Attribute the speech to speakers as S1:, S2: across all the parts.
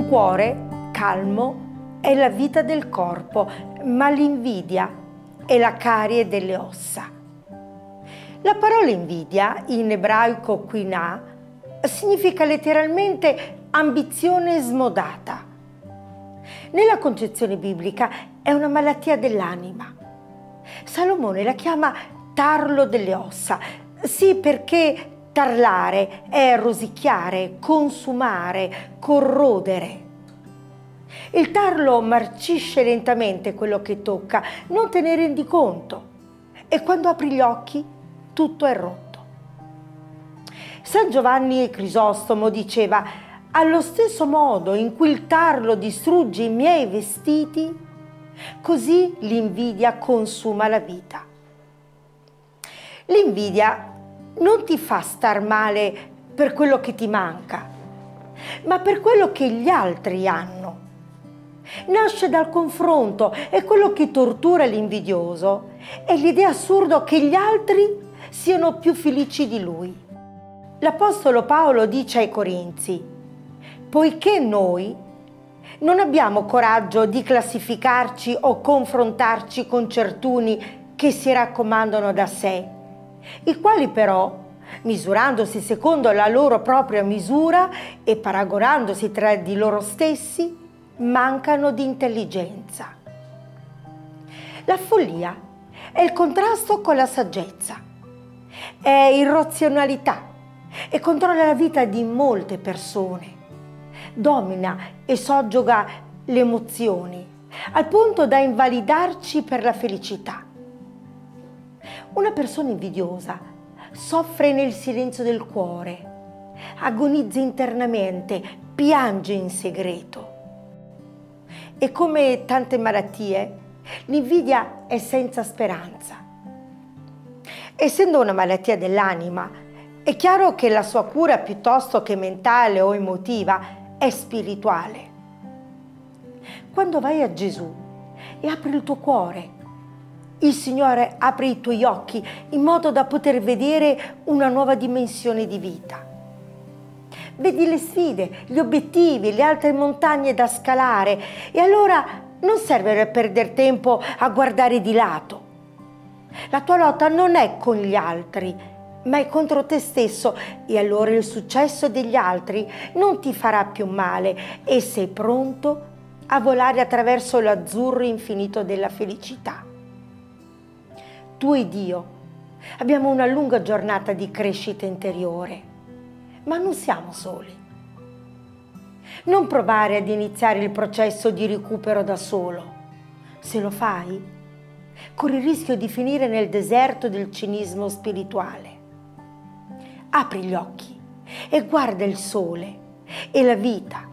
S1: cuore calmo è la vita del corpo, ma l'invidia è la carie delle ossa. La parola invidia, in ebraico quinà, significa letteralmente ambizione smodata. Nella concezione biblica è una malattia dell'anima. Salomone la chiama tarlo delle ossa, sì perché tarlare è rosicchiare, consumare, corrodere. Il tarlo marcisce lentamente quello che tocca, non te ne rendi conto e quando apri gli occhi tutto è rotto. San Giovanni Crisostomo diceva, allo stesso modo in cui il tarlo distrugge i miei vestiti, così l'invidia consuma la vita. L'invidia non ti fa star male per quello che ti manca, ma per quello che gli altri hanno. Nasce dal confronto e quello che tortura l'invidioso è l'idea assurda che gli altri siano più felici di lui. L'Apostolo Paolo dice ai Corinzi, poiché noi non abbiamo coraggio di classificarci o confrontarci con certuni che si raccomandano da sé, i quali però, misurandosi secondo la loro propria misura e paragonandosi tra di loro stessi, mancano di intelligenza. La follia è il contrasto con la saggezza, è irrazionalità e controlla la vita di molte persone. Domina e soggioga le emozioni, al punto da invalidarci per la felicità. Una persona invidiosa soffre nel silenzio del cuore, agonizza internamente, piange in segreto. E come tante malattie, l'invidia è senza speranza. Essendo una malattia dell'anima, è chiaro che la sua cura piuttosto che mentale o emotiva è spirituale. Quando vai a Gesù e apri il tuo cuore, il Signore apre i tuoi occhi in modo da poter vedere una nuova dimensione di vita. Vedi le sfide, gli obiettivi, le altre montagne da scalare e allora non serve perdere tempo a guardare di lato. La tua lotta non è con gli altri, ma è contro te stesso e allora il successo degli altri non ti farà più male e sei pronto a volare attraverso l'azzurro infinito della felicità. Tu e Dio abbiamo una lunga giornata di crescita interiore, ma non siamo soli. Non provare ad iniziare il processo di recupero da solo. Se lo fai, corri il rischio di finire nel deserto del cinismo spirituale apri gli occhi e guarda il sole e la vita.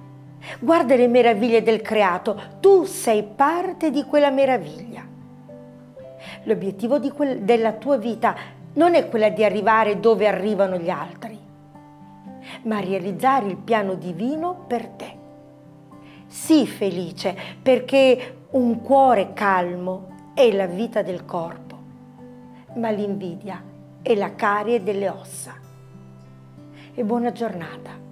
S1: Guarda le meraviglie del creato, tu sei parte di quella meraviglia. L'obiettivo quel, della tua vita non è quella di arrivare dove arrivano gli altri, ma realizzare il piano divino per te. Sii felice perché un cuore calmo è la vita del corpo, ma l'invidia è la carie delle ossa e buona giornata.